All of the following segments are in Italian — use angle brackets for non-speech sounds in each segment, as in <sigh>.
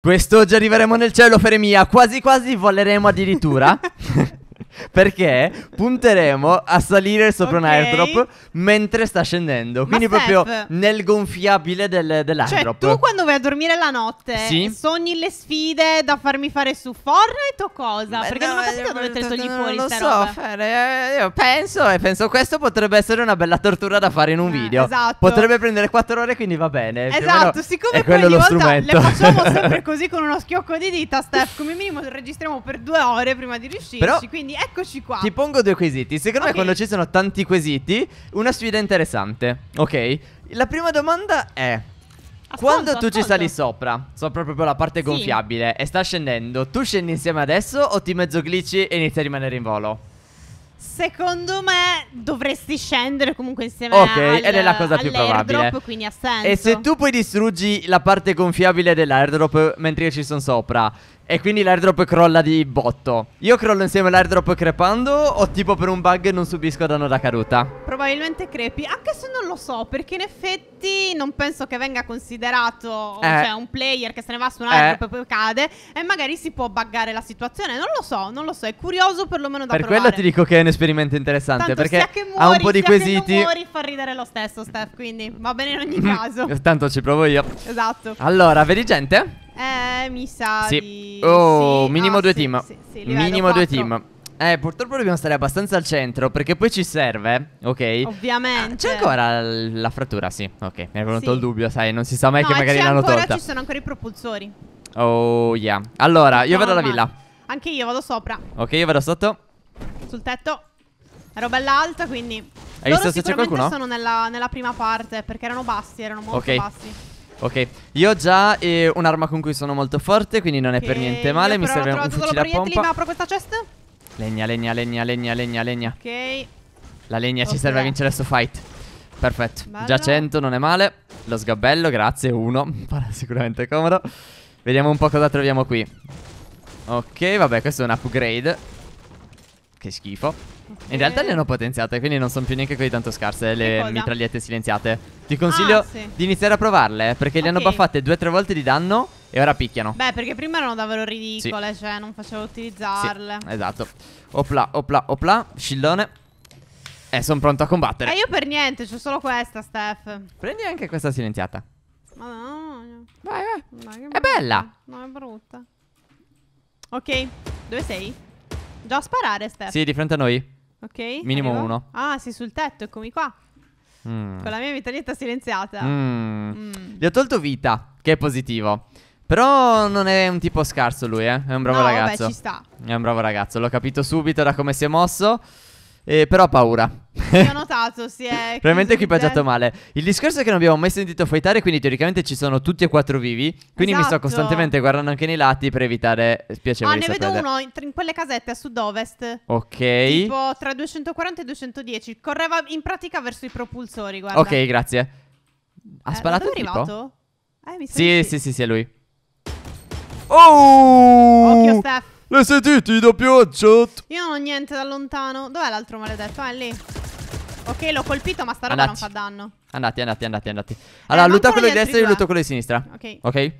Quest'oggi arriveremo nel cielo, fere mia. Quasi quasi voleremo addirittura. <laughs> Perché punteremo a salire sopra un Ok. airdrop mentre sta scendendo. Quindi Steph- proprio nel gonfiabile del, Cioè, dell'airdrop. tu quando vai a dormire la notte Sì. sogni le sfide da farmi fare su Fortnite o cosa? Beh, Perché no, non ho capito dove te le togli non fuori lo ste so, robe. Fere, eh, io penso e penso questo potrebbe essere una bella tortura da fare in un Eh, video. esatto. Potrebbe prendere 4 ore, quindi va bene. più o meno Esatto, siccome è poi quello ogni lo volta strumento. le facciamo sempre <laughs> così con uno schiocco di dita, Steph, come minimo registriamo per due ore prima di riuscirci, Però- quindi eccoci qua. Ti pongo due quesiti. Secondo me, Ok. quando ci sono tanti quesiti, una sfida interessante. Ok? La prima domanda è: Ascolto, Quando tu ci ascolto. sali sopra, sopra proprio la parte Sì. gonfiabile, e sta scendendo, tu scendi insieme adesso o ti mezzo glitchi e inizi a rimanere in volo? Secondo me dovresti scendere comunque insieme Ok, al, ed è la cosa più probabile. quindi ha senso. E se tu poi distruggi la parte gonfiabile dell'airdrop mentre io ci sono sopra, e quindi l'airdrop crolla di botto, io crollo insieme all'airdrop crepando o tipo per un bug non subisco danno da caduta? Probabilmente crepi, anche se non lo so, perché in effetti non penso che venga considerato Eh. cioè, un player che se ne va su un Eh. airdrop e poi cade e magari si può buggare la situazione. Non lo so, non lo so, è curioso perlomeno da Per provare. quello ti dico che è un esperimento interessante, Tanto perché che muori, ha un po' di che quesiti. non muori fa ridere lo stesso, Steph, quindi va bene in ogni <laughs> caso. Tanto ci provo io. esatto. Allora, vedi gente? Eh, mi sa Sì. di Oh, sì. minimo Ah, due sì, team. sì, minimo due 4. team. Eh, purtroppo dobbiamo stare abbastanza al centro perché poi ci serve, ok? Ovviamente. Ah, C'è ancora la frattura, sì. Ok, mi è venuto il dubbio, sai, non si sa mai no, che e magari l'hanno ancora, tolta. ci sono ancora i propulsori. Oh, yeah. Allora, io No, vado alla villa. Anche io vado sopra, Ok, io vado sotto. sul tetto. Ero bella alta, quindi. Hai Loro visto se c'è qualcuno? sono nella, nella prima parte perché erano bassi, erano molto Ok. bassi. Ok, io ho già eh, un'arma con cui sono molto forte, quindi non è per Ok, niente male. io Mi serve un fucile a pompa. ma apro questa chest. Legna, legna, legna, legna, legna, legna. Ok. La legna ci Ok. serve a vincere sto fight. Perfetto. Bello. Già 100, non è male. Lo sgabello, grazie. Uno. <laughs> Farà sicuramente comodo. Vediamo un po' cosa troviamo qui. Ok, vabbè, questo è un upgrade. Che schifo. In realtà le hanno potenziate, quindi non sono più neanche così tanto scarse le mitragliette silenziate. Ti consiglio Ah, sì. di iniziare a provarle, eh, perché le hanno buffate due o tre volte di danno e ora picchiano. Beh, perché prima erano davvero ridicole, cioè non facevo utilizzarle. Sì, esatto. Opla, opla, opla. Scillone. E sono pronto a combattere. Eh, io per niente, c'ho solo questa, Steph. Prendi anche questa silenziata. Ma no. Vai, vai. Dai, È bella. No, è brutta. Ok, dove sei? Già a sparare, Steph. Sì, di fronte a noi. Ok. minimo arrivo. uno. Ah, sì, sul tetto, eccomi qua. Mm. Con la mia mitraglietta silenziata. Mm. Mm. Gli ho tolto vita, che è positivo. Però non è un tipo scarso lui, eh. È un bravo no, ragazzo. vabbè, ci sta. È un bravo ragazzo. L'ho capito subito da come si è mosso. Eh, però ha paura. Ho notato, si è <laughs> Probabilmente equipaggiato male. Il discorso è che non abbiamo mai sentito fightare, quindi teoricamente ci sono tutti e quattro vivi. Quindi mi sto Esatto. costantemente guardando anche nei lati per evitare Ah, spiacevoli ne vedo uno in, in quelle casette a sud-ovest. Ok. Tipo tra 240 e 210. Correva in pratica verso i propulsori, guarda. Ok, grazie. Ha Eh, sparato dove è tipo? arrivato? Eh, mi sa Sì, sì, sì, sì, è lui. Oh! Occhio, Steph. L'hai sentito i doppio headshot? Io non ho niente da lontano. Dov'è l'altro maledetto? Ah, è lì. Ok, l'ho colpito, ma sta roba Andati. non fa danno. Andati, andati, andati, andati. Allora, Eh, lutta mancano quello di destra e lutto quello di sinistra. Ok. Ok?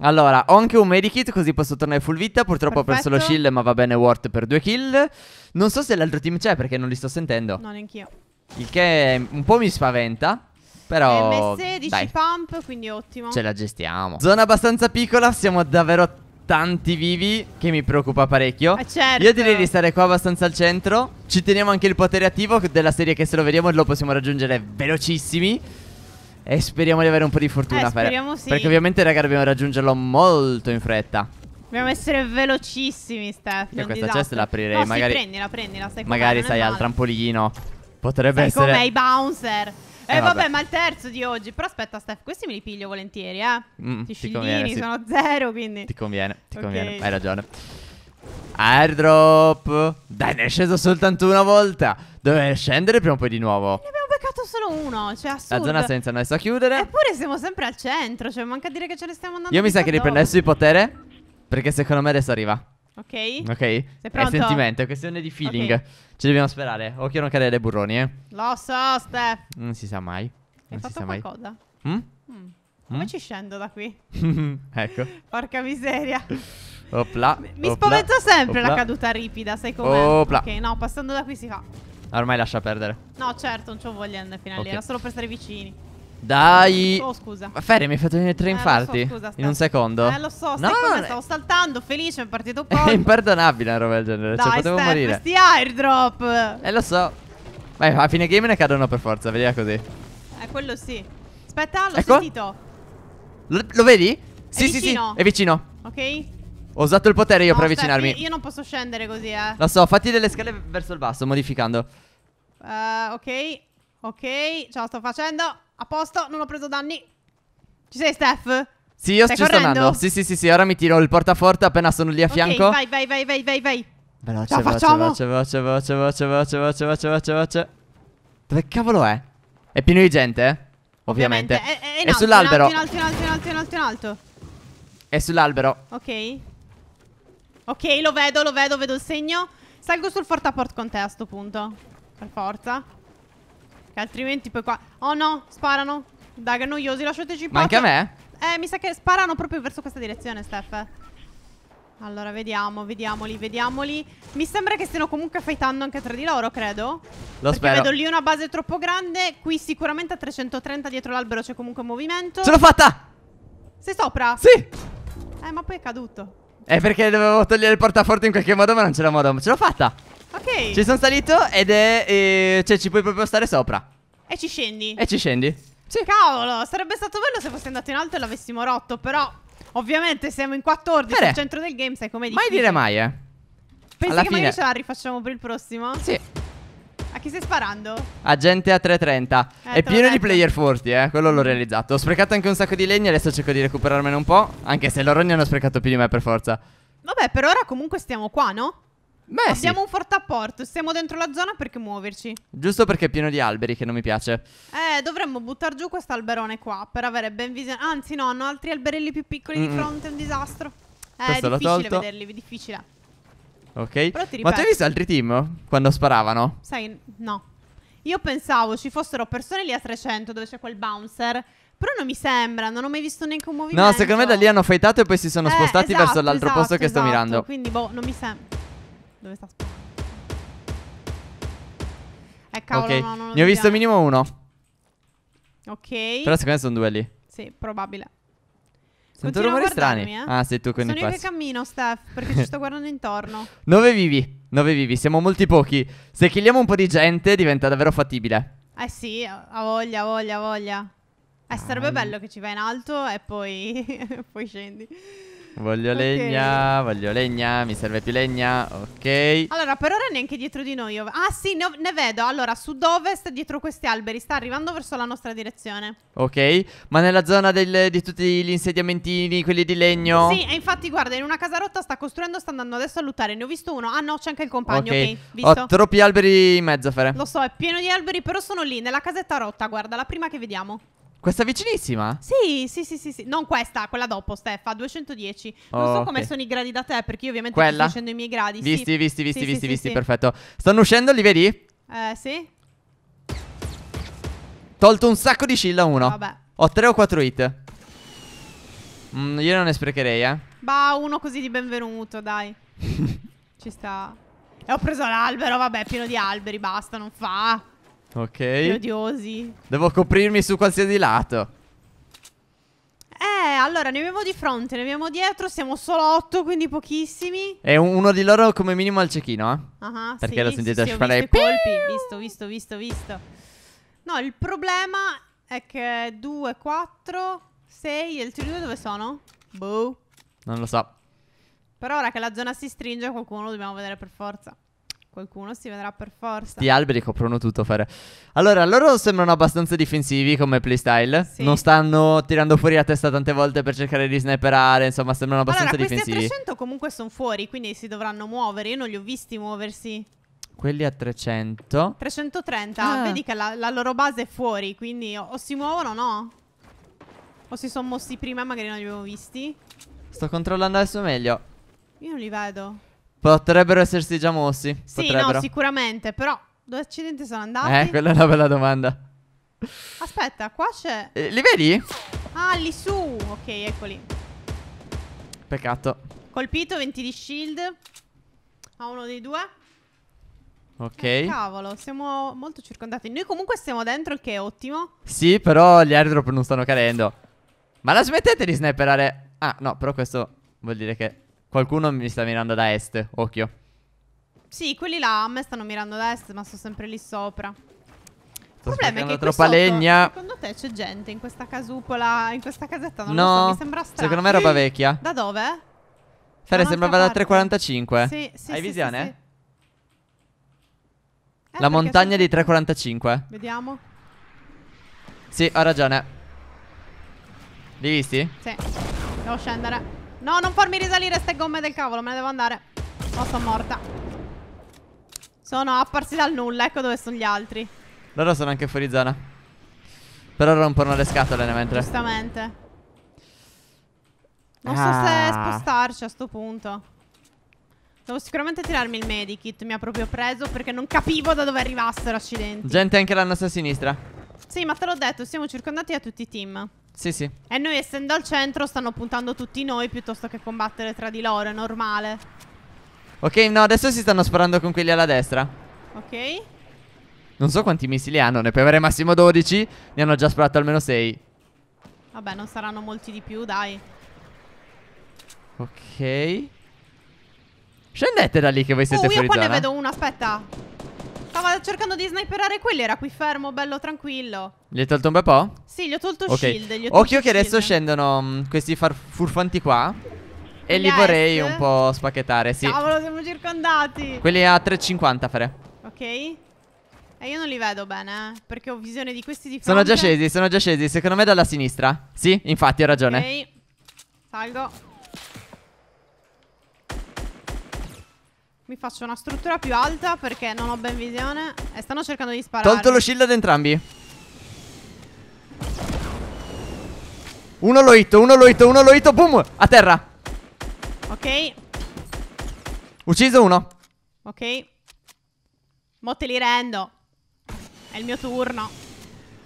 Allora, ho anche un medikit così posso tornare full vita. Purtroppo ho perso lo Perfetto. shield, ma va bene Ward per due kill. Non so se l'altro team c'è perché non li sto sentendo. No, neanch'io. Il che un po' mi spaventa. Però. M16 dai, pump, quindi ottimo. ce la gestiamo. Zona abbastanza piccola, siamo davvero tanti vivi. Che mi preoccupa parecchio. Eh, certo. Io direi di stare qua abbastanza al centro. Ci teniamo anche il potere attivo della serie che se lo vediamo lo possiamo raggiungere velocissimi. E speriamo di avere un po' di fortuna. Eh, speriamo sì. Perché ovviamente, raga, dobbiamo raggiungerlo molto in fretta. Dobbiamo essere velocissimi, Steph. Io questa disastro. chest la aprirei, No, magari- Sì, prendila, prendila. Com'è, Magari sai al trampolino. Potrebbe Sai essere. com'è i bouncer. Eh, Eh, vabbè. vabbè. ma il terzo di oggi. Però aspetta, Steph, questi me li piglio volentieri, eh. Mm, conviene, sì. sono zero, quindi. Ti conviene, ti Ok. conviene. Hai ragione. Airdrop. Dai, ne è sceso soltanto una volta. Dove scendere prima o poi di nuovo. Ne abbiamo beccato solo uno, cioè La assurdo. zona senza non a chiudere. Eppure siamo sempre al centro, cioè manca a dire che ce ne stiamo andando Io mi sa che adesso il potere. Perché secondo me adesso arriva. Ok? Ok? È pronto? sentimento, è questione di feeling. Ok. Ci dobbiamo sperare. Occhio a non cadere dai burroni, eh. Lo so, Steph. Non si sa mai. Hai Non si fatto sa mai. qualcosa? Mm? Mm. Come Mm? ci scendo da qui? <laughs> ecco. Porca miseria. Opla. Mi opla, spaventa sempre la opla. caduta ripida, sai com'è? Opla. Ok, no, passando da qui si fa. Ormai lascia perdere. No, certo, non c'ho voglia di andare fino a lì, era solo per stare vicini. Dai. Oh, scusa. Ma Ferri, mi hai fatto venire tre Eh, lo so, infarti. scusa, in un secondo. Eh, lo so, No, come no, stavo saltando, felice, è partito un <laughs> po'. È imperdonabile una roba del genere. cioè, Dai, potevo Steph, morire. sti airdrop. Eh, lo so. Vai, a fine game ne cadono per forza, vediamo così. Eh, quello sì. Aspetta, l'ho Ecco. sentito. Lo, lo vedi? Sì, sì, sì. È vicino. Ok? Ho usato il potere io No, per Steph, avvicinarmi. io, io non posso scendere così, eh. Lo so, fatti delle scale verso il basso, modificando. Eh, ok. Ok, ce la sto facendo. A posto, non ho preso danni. Ci sei, Steph? Sì, io Stai ci sto correndo? andando. Sì, sì, sì, sì. Ora mi tiro il portaforte appena sono lì a fianco. Ok, vai, vai, vai, vai, vai, vai. Veloce, veloce, veloce, veloce, veloce, veloce, veloce, veloce, veloce, veloce, veloce. Dove cavolo è? È pieno di gente, eh? Ovviamente. È, è, è, in È alto, sull'albero. In alto, in alto, in alto, in alto, in alto. È sull'albero. Ok. Ok, lo vedo, lo vedo, vedo il segno. Salgo sul fortaport con te a sto punto. Per forza. Che altrimenti poi qua... Oh no, sparano. Dai, che noiosi, lasciateci in Ma anche a me? Eh, mi sa che sparano proprio verso questa direzione, Steph. Allora, vediamo, vediamoli, vediamoli. Mi sembra che stiano comunque fightando anche tra di loro, credo. Lo Perché spero. vedo lì una base troppo grande. Qui sicuramente a 330 dietro l'albero c'è comunque movimento. Ce l'ho fatta! Sei sopra? Sì! Eh, ma poi è caduto. È perché dovevo togliere il portaforte in qualche modo, ma non c'era modo. Ce l'ho fatta! Ok. Ci sono salito ed è. eh, cioè, ci puoi proprio stare sopra. E ci scendi. E ci scendi. Sì. Cavolo, sarebbe stato bello se fosse andato in alto e l'avessimo rotto. Però, ovviamente, siamo in 14 Bene. al centro del game. Sai com'è Mai difficile. dire mai, eh. Pensi alla che fine- magari ce la rifacciamo per il prossimo? Sì. A chi stai sparando? Agente a 330. Eh, è pieno di player forti, eh. Quello l'ho realizzato. Ho sprecato anche un sacco di legno. Adesso cerco di recuperarmene un po'. Anche se loro ne hanno sprecato più di me, per forza. Vabbè, per ora comunque stiamo qua, no? Beh, Abbiamo sì. un fortapporto, stiamo dentro la zona perché muoverci. Giusto perché è pieno di alberi, che non mi piace. Eh, dovremmo buttare giù quest'alberone qua per avere ben visione. Anzi, no, hanno altri alberelli più piccoli di Mm-mm. fronte, è un disastro. Eh, Questo è difficile vederli, è difficile. Ok. Ma tu hai visto altri team? Quando sparavano? Sai, no. Io pensavo ci fossero persone lì a 300 dove c'è quel bouncer. Però non mi sembra, non ho mai visto neanche un movimento. No, secondo me da lì hanno fightato e poi si sono Eh, spostati esatto, verso l'altro esatto, posto che sto esatto. mirando. Quindi, boh, non mi sembra. Dove sta sparando? Eh, cavolo, ok. no, non ne ho visto minimo uno. Ok. Però secondo me sono due lì. Sì, probabile. Sento Continua a rumori strani. eh. Ah, sei tu con Sono i io che cammino, Steph, perché ci <laughs> sto guardando intorno. 9 vivi. 9 vivi. Siamo molti pochi. Se killiamo un po' di gente diventa davvero fattibile. Eh sì, ha voglia, ha voglia, ha voglia. Eh, sarebbe bello che ci vai in alto e poi, <laughs> poi scendi. Voglio Ok. legna, voglio legna, mi serve più legna. Ok. Allora, per ora neanche dietro di noi. Ah, sì, ne, ne vedo. Allora, sud-ovest, dietro questi alberi, sta arrivando verso la nostra direzione. Ok. Ma nella zona del- di tutti gli insediamentini, quelli di legno. Sì, e infatti, guarda, in una casa rotta sta costruendo, sta andando adesso a lottare. Ne ho visto uno. Ah, no, c'è anche il compagno. Ok, Ok. visto? Ho troppi alberi in mezzo, Fere. Lo so, è pieno di alberi, però sono lì, nella casetta rotta. Guarda, la prima che vediamo. Questa vicinissima? Sì, sì, sì, sì, sì. Non questa, quella dopo, Steffa, 210. Non Oh, so come sono i gradi da te, perché io ovviamente Quella? sto dicendo i miei gradi. Visti, sì. visti, visti, Sì, visti, sì, visti, perfetto. Stanno uscendo, li vedi? Eh, sì? Tolto un sacco di shield a uno. Vabbè. Ho 3 o 4 hit. Mm, io non ne sprecherei, eh. Bah, uno così di benvenuto, dai. <laughs> Ci sta. E ho preso l'albero, vabbè, pieno di alberi, basta, non fa. Ok. odiosi. Devo coprirmi su qualsiasi lato. Eh, allora, ne abbiamo di fronte, ne abbiamo dietro, siamo solo otto, quindi pochissimi. E un- uno di loro come minimo al cecchino, eh. Ah, Perché sì, lo sì, sentite sì, ho fare colpi, visto, visto, visto, visto. No, il problema è che 2, 4, 6 e il tiro 2 dove sono? Boh. Non lo so. Però ora che la zona si stringe, qualcuno lo dobbiamo vedere per forza. Qualcuno si vedrà per forza. Sti alberi coprono tutto, Fere. Allora, loro sembrano abbastanza difensivi come playstyle. Sì. Non stanno tirando fuori la testa tante volte per cercare di sniperare. Insomma, sembrano abbastanza allora, questi a difensivi. 300 comunque sono fuori, quindi si dovranno muovere. Io non li ho visti muoversi. Quelli a 300. 330, Ah. vedi che la, la loro base è fuori, quindi o, o si muovono o no? O si sono mossi prima e magari non li abbiamo visti? Sto controllando adesso meglio. Io non li vedo. Potrebbero essersi già mossi. Sì, Potrebbero. no, sicuramente, però dove accidenti sono andati? Eh, quella è una bella domanda. Aspetta, qua c'è... Eh, li vedi? Ah, lì su. Ok, eccoli. Peccato. Colpito, 20 di shield. A uno dei due. Ok. Eh, cavolo, siamo molto circondati. Noi comunque stiamo dentro, il che è ottimo. Sì, però gli airdrop non stanno cadendo. Ma la smettete di sniperare? Ah, no, però questo vuol dire che qualcuno mi sta mirando da est. Occhio. Sì, quelli là a me stanno mirando da est, ma sto sempre lì sopra. Il Sto problema è che troppa sotto, legna. Secondo te c'è gente in questa casupola, in questa casetta? Non no, lo so, mi sembra strano. secondo me è roba vecchia. Da dove? Fere, sembrava da un'altra parte. 345. Sì, sì, Hai sì, visione? sì, sì. Eh, La montagna di 345. Vediamo. Sì, ho ragione. Li visti? Sì. Devo scendere. No, non farmi risalire ste gomme del cavolo, me ne devo andare. Oh, sono morta. Sono apparsi dal nulla, ecco dove sono gli altri. Loro sono anche fuori zona. Però rompono le scatole mentre. Giustamente. Non so Ah. se spostarci a sto punto. Devo sicuramente tirarmi il medikit. Mi ha proprio preso perché non capivo da dove arrivassero accidenti. Gente anche alla nostra sinistra. Sì, ma te l'ho detto, siamo circondati da tutti i team. Sì, sì. E noi essendo al centro stanno puntando tutti noi piuttosto che combattere tra di loro, è normale. Ok, no, adesso si stanno sparando con quelli alla destra. Ok? Non so quanti missili hanno, ne puoi avere massimo 12. Ne hanno già sparato almeno 6. Vabbè, non saranno molti di più, dai. Ok. Scendete da lì che voi siete oh, io fuori qua zona. ne vedo uno, aspetta. Stava cercando di sniperare quelli, era qui fermo, bello tranquillo. Gli hai tolto un bel po'? Sì, gli ho tolto Ok. shield. Gli ho tolto Occhio che adesso scendono mh, questi furfanti qua. E Quelli li vorrei un po' spacchettare, sì. Cavolo, siamo circondati. Quelli a 350, Fere. Ok. E io non li vedo bene, eh, perché ho visione di questi di Sono fronte. già scesi, sono già scesi. Secondo me dalla sinistra. Sì, infatti, ho ragione. Ok. Salgo. Mi faccio una struttura più alta perché non ho ben visione. E stanno cercando di sparare. Tolto lo shield ad entrambi. Uno lo hito, uno lo hito, uno lo hito, boom! A terra. Ok. Ucciso uno. Ok. Mo te li rendo. È il mio turno.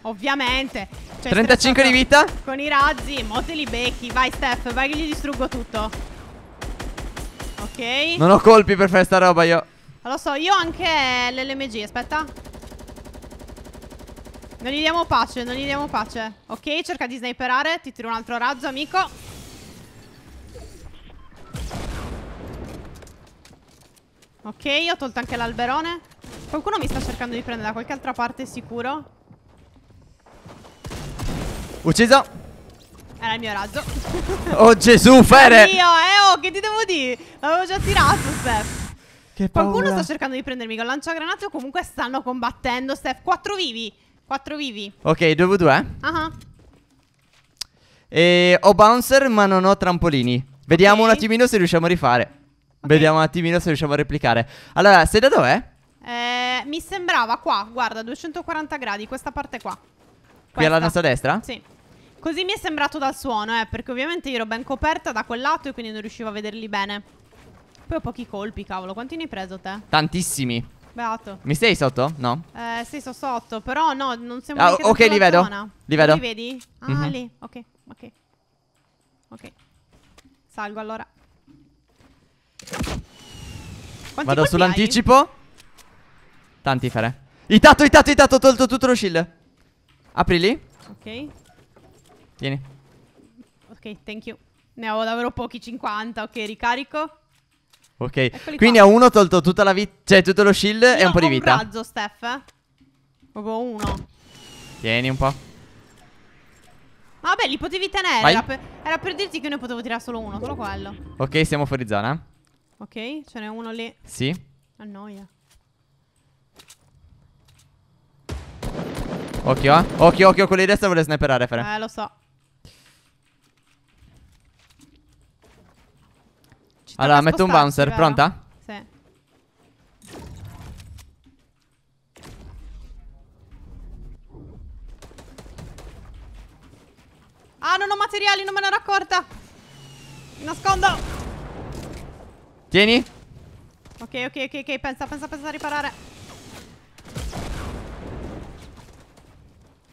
Ovviamente. Cioè, 35 di vita. Con i razzi, mo te li becchi. Vai, Steph, vai che gli distruggo tutto. Ok. Non ho colpi per fare sta roba io. Lo so, io ho anche l'LMG, aspetta. Non gli diamo pace, non gli diamo pace. Ok, cerca di sniperare. Ti tiro un altro razzo, amico. Ok, ho tolto anche l'alberone. Qualcuno mi sta cercando di prendere da qualche altra parte, sicuro. Ucciso. Era il mio razzo. Oh Gesù, Fere. Io, eh, oh, che ti devo dire? L'avevo già tirato, Steph. Che Qualcuno paura. sta cercando di prendermi con lanciagranate o comunque stanno combattendo, Steph. Quattro vivi. Quattro vivi. Ok, 2v2. Ah. E ho bouncer ma non ho trampolini. Vediamo Ok. un attimino se riusciamo a rifare. Ok. Vediamo un attimino se riusciamo a replicare. Allora, sei da dov'è? Eh, mi sembrava qua, guarda, 240 gradi, questa parte qua. Qui alla Questa. nostra destra? Sì. Così mi è sembrato dal suono, eh, perché ovviamente io ero ben coperta da quel lato e quindi non riuscivo a vederli bene. Poi ho pochi colpi, cavolo. Quanti ne hai preso te? Tantissimi. Beato. Mi sei sotto? No? Eh, sì, so sotto, però no, non siamo Ah, ok, li vedo. zona. Li vedo. Li vedi? Ah, Mhm. lì. Ok, ok. Ok. Salgo allora. Quanti Vado sull'anticipo. Tanti fere. Itato, itato, itato, ho tolto tutto lo shield. Apri lì. Ok. Tieni. Ok, thank you. Ne ho davvero pochi, 50. Ok, ricarico. Ok. Eccoli Quindi qua. a uno ho tolto tutta la vita. Cioè, tutto lo shield e Io un po' di ho vita. un razzo, Steph. eh. Proprio uno. Tieni un po'. Vabbè, li potevi tenere. Era per, era per dirti che ne potevo tirare solo uno, solo quello. Ok, siamo fuori zona. Ok, ce n'è uno lì. Sì. Annoia. Occhio, eh. Occhio, occhio, quello di destra vuole sniperare, fere. Eh, lo so. Allora, metto un bouncer. vero? Pronta? Sì. Ah, non ho materiali, non me ne ero accorta. Mi nascondo. Tieni. Ok, ok, ok, ok. Pensa, pensa, pensa a riparare.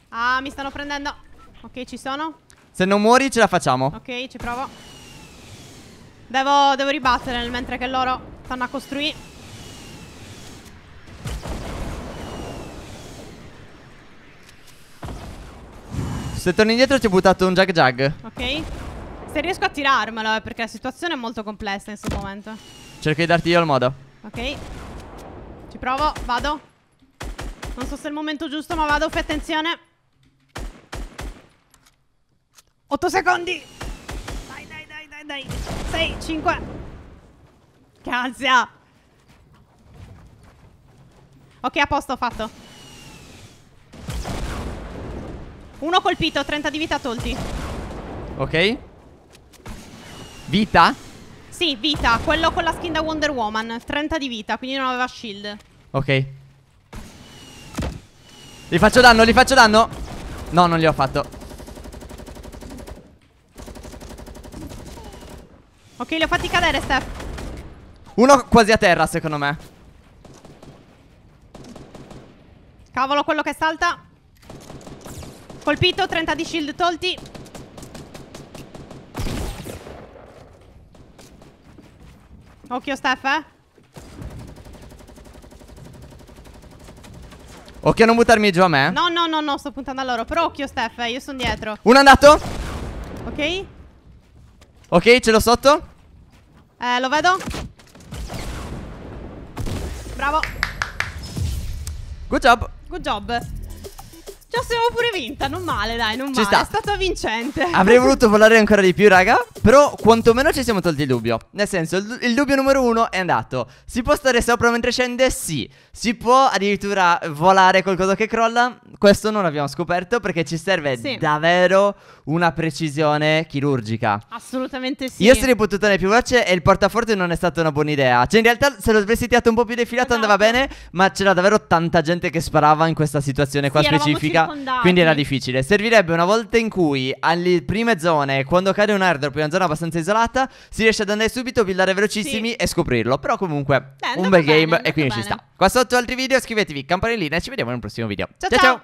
Ah, mi stanno prendendo. Ok, ci sono. Se non muori ce la facciamo. Ok, ci provo. Devo, devo ribattere nel mentre che loro stanno a costruire. Se torni indietro ti ho buttato un jag jag. Ok. Se riesco a tirarmelo, eh, perché la situazione è molto complessa in questo momento. Cerco di darti io il modo. Ok. Ci provo, vado. Non so se è il momento giusto, ma vado, fai attenzione. 8 secondi. Dai, dai, dai, dai, dai. 6, 5. Che ansia. Ok, a posto, ho fatto. Uno colpito, 30 di vita tolti. Ok. Vita? Sì, vita, quello con la skin da Wonder Woman. 30 di vita, quindi non aveva shield. Ok. Gli faccio danno, gli faccio danno. No, non gli ho fatto. Ok, li ho fatti cadere, Steph. Uno quasi a terra, secondo me. Cavolo, quello che salta. Colpito, 30 di shield tolti. Occhio, Steph, eh. Occhio a non buttarmi giù a me. No, no, no, no, sto puntando a loro. Però occhio, Steph, eh, io sono dietro. Uno è andato. Ok? Ok, ce l'ho sotto. Eh, lo vedo. Bravo. Good job. Good job. Ci siamo pure vinta, non male, dai, non Ci male. sta. È stata vincente. Avrei <laughs> voluto volare ancora di più, raga. Però quantomeno ci siamo tolti il dubbio. Nel senso, il, il dubbio numero uno è andato. Si può stare sopra mentre scende? Sì. Si può addirittura volare qualcosa che crolla? Questo non l'abbiamo scoperto perché ci serve Sì. davvero una precisione chirurgica. Assolutamente sì. Io sarei potuto andare più veloce e il portaforte non è stata una buona idea. Cioè, in realtà, se lo avessi tirato un po' più defilato Esatto. andava bene, ma c'era davvero tanta gente che sparava in questa situazione qua Sì, specifica. Quindi era difficile. Servirebbe una volta in cui alle prime zone, quando cade un airdrop in una zona abbastanza isolata, si riesce ad andare subito, buildare velocissimi Sì. e scoprirlo. Però comunque Eh, è un bel bene, game e quindi ci bene. sta. Qua sotto altri video, iscrivetevi, campanellina e ci vediamo nel prossimo video. Ciao, ciao.